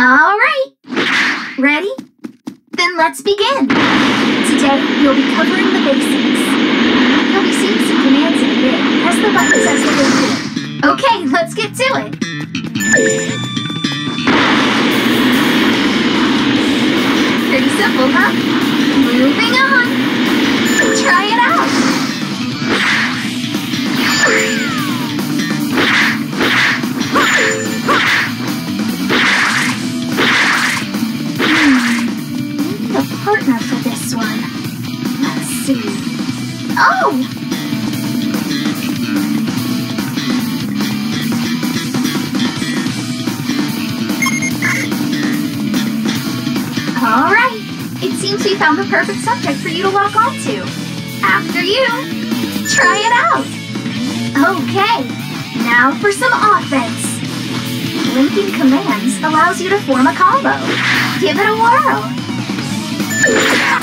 All right. Ready? Then let's begin. Today, you'll be covering the basics. You'll be seeing some commands in a bit. Press the buttons as they go through. Okay, let's get to it. Pretty simple, huh? Moving on. Partner for this one. Let's see. Oh! All right. It seems we found the perfect subject for you to lock onto. After you. Try it out. Okay. Now for some offense. Linking commands allows you to form a combo. Give it a whirl. Yeah.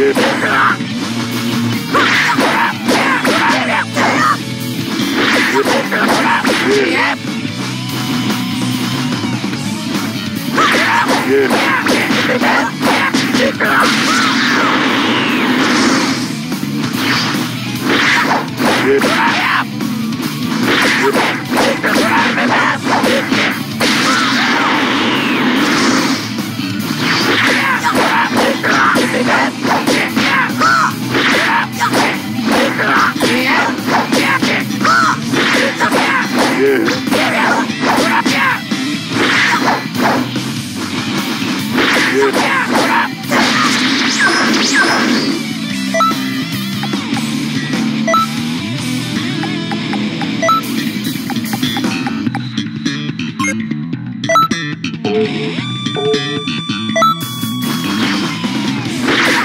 Yeah.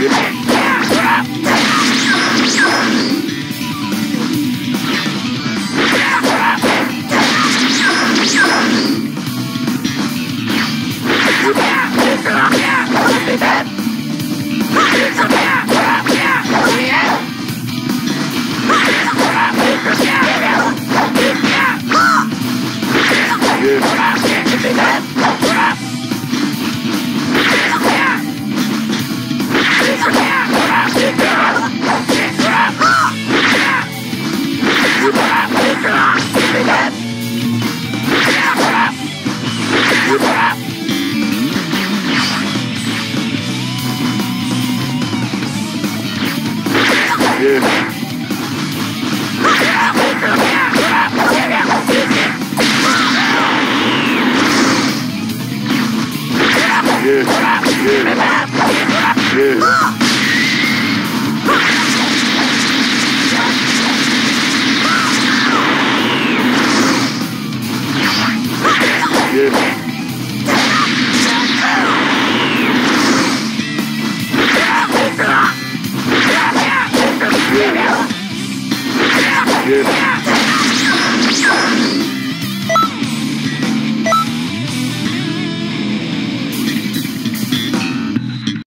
Yeah. Yes.